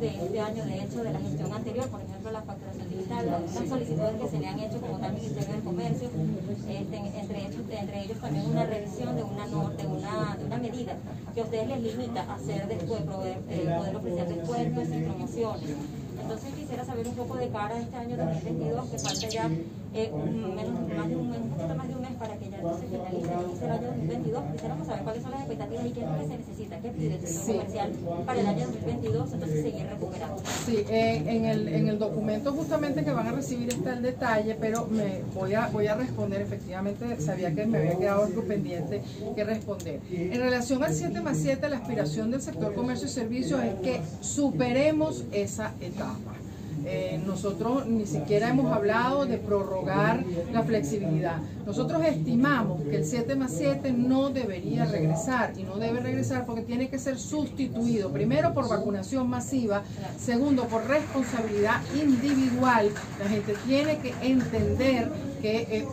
de este año, de hecho, de la gestión anterior, por ejemplo, la facturación digital, las solicitudes que se le han hecho como tal Ministerio del Comercio, este, entre, ellos, entre ellos también una revisión de una, de una, de una medida que a ustedes les limita hacer después, poder, eh, poder ofrecer descuentos y promociones. Entonces quisiera saber un poco de cara a este año 2022, que falta ya eh, un, menos, más de un, un poquito más de un mes para que ya entonces finalice el año 2022. Quisiéramos saber cuáles son las expectativas y qué es lo que se necesita, qué pide el sector comercial para el año 2022, entonces seguir recuperando. Sí, eh, en, el, en el documento justamente que van a recibir está el detalle, pero me voy a, voy a responder, efectivamente sabía que me había quedado algo pendiente que responder. En relación al 7 más 7, la aspiración del sector comercio y servicios es que superemos esa etapa. Eh, nosotros ni siquiera hemos hablado de prorrogar la flexibilidad. Nosotros estimamos que el 7 más 7 no debería regresar y no debe regresar porque tiene que ser sustituido, primero por vacunación masiva, segundo por responsabilidad individual. La gente tiene que entender que eh,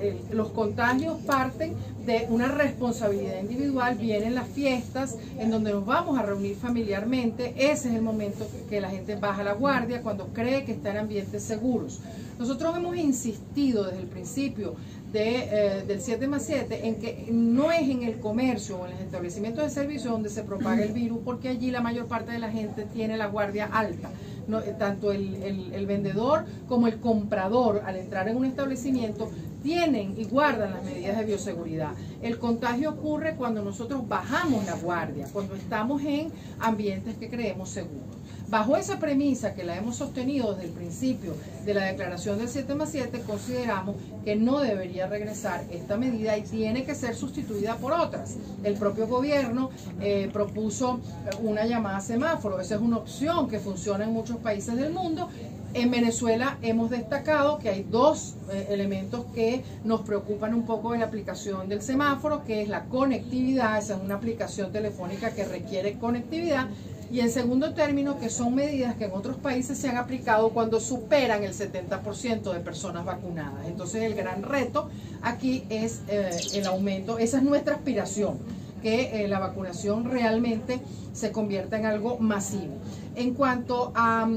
eh, los contagios parten de una responsabilidad individual, vienen las fiestas en donde nos vamos a reunir familiarmente, ese es el momento que la gente baja la guardia cuando cree que está en ambientes seguros. Nosotros hemos insistido desde el principio de, eh, del 7 más 7 en que no es en el comercio o en los establecimientos de servicio donde se propaga el virus, porque allí la mayor parte de la gente tiene la guardia alta. Eh, tanto el, el, vendedor como el comprador al entrar en un establecimiento tienen y guardan las medidas de bioseguridad. El contagio ocurre cuando nosotros bajamos la guardia, cuando estamos en ambientes que creemos seguros. Bajo esa premisa que la hemos sostenido desde el principio de la declaración del 7 más 7, consideramos que no debería regresar esta medida y tiene que ser sustituida por otras. El propio gobierno eh, propuso una llamada semáforo, esa es una opción que funciona en muchos países del mundo en Venezuela hemos destacado que hay dos eh, elementos que nos preocupan un poco en la aplicación del semáforo, que es la conectividad, esa es una aplicación telefónica que requiere conectividad, y en segundo término, que son medidas que en otros países se han aplicado cuando superan el 70% de personas vacunadas. Entonces el gran reto aquí es eh, el aumento, esa es nuestra aspiración que eh, la vacunación realmente se convierta en algo masivo. En cuanto a,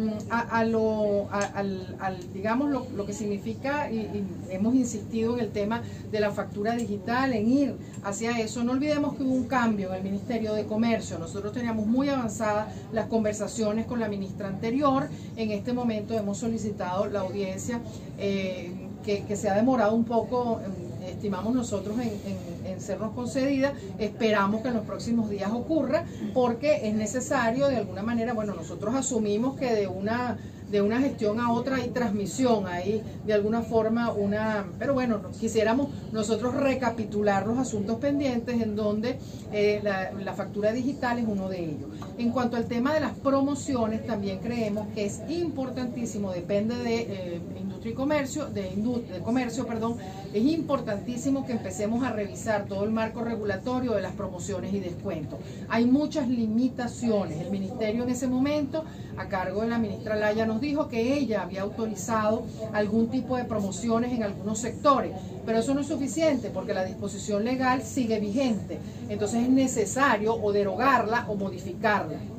lo, al, digamos, lo, que significa, y, hemos insistido en el tema de la factura digital, en ir hacia eso, no olvidemos que hubo un cambio en el Ministerio de Comercio. Nosotros teníamos muy avanzadas las conversaciones con la ministra anterior. En este momento hemos solicitado la audiencia eh, que, que, se ha demorado un poco estimamos nosotros en, sernos concedida, esperamos que en los próximos días ocurra, porque es necesario de alguna manera, bueno, nosotros asumimos que de una de una gestión a otra hay transmisión, hay de alguna forma una... Pero bueno, quisiéramos nosotros recapitular los asuntos pendientes en donde eh, la, factura digital es uno de ellos. En cuanto al tema de las promociones, también creemos que es importantísimo, depende de eh, industria y comercio, de, de comercio, perdón, es importantísimo que empecemos a revisar todo el marco regulatorio de las promociones y descuentos. Hay muchas limitaciones. El ministerio en ese momento, a cargo de la ministra Laya, nos dijo que ella había autorizado algún tipo de promociones en algunos sectores, pero eso no es suficiente porque la disposición legal sigue vigente. Entonces es necesario o derogarla o modificarla.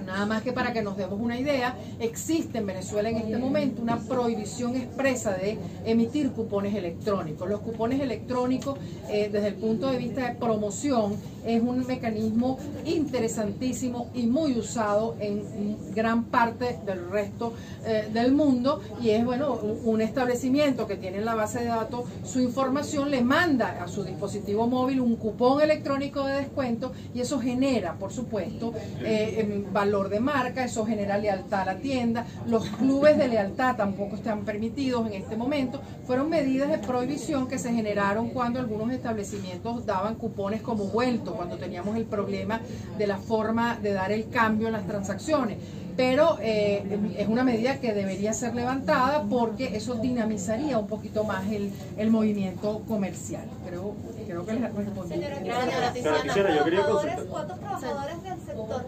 Nada más que para que nos demos una idea, existe en Venezuela en este momento una prohibición expresa de emitir cupones electrónicos. Los cupones electrónicos, eh, desde el punto de vista de promoción, es un mecanismo interesantísimo y muy usado en gran parte del resto eh, del mundo y es bueno un establecimiento que tiene en la base de datos su información le manda a su dispositivo móvil un cupón electrónico de descuento y eso genera por supuesto eh, valor de marca, eso genera lealtad a la tienda, los clubes de lealtad tampoco están permitidos en este momento, fueron medidas de prohibición que se generaron cuando algunos establecimientos daban cupones como vueltos cuando teníamos el problema de la forma de dar el cambio en las transacciones. Pero eh, es una medida que debería ser levantada porque eso dinamizaría un poquito más el, el movimiento comercial. Creo, creo que les respondí. Señora, Señora, yo quería ¿cuántos trabajadores del sector